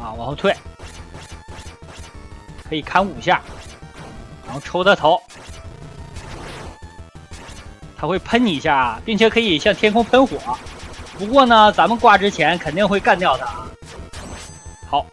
啊，往后退，可以砍五下，然后抽他头，他会喷你一下，并且可以向天空喷火。不过呢，咱们挂之前肯定会干掉他。好，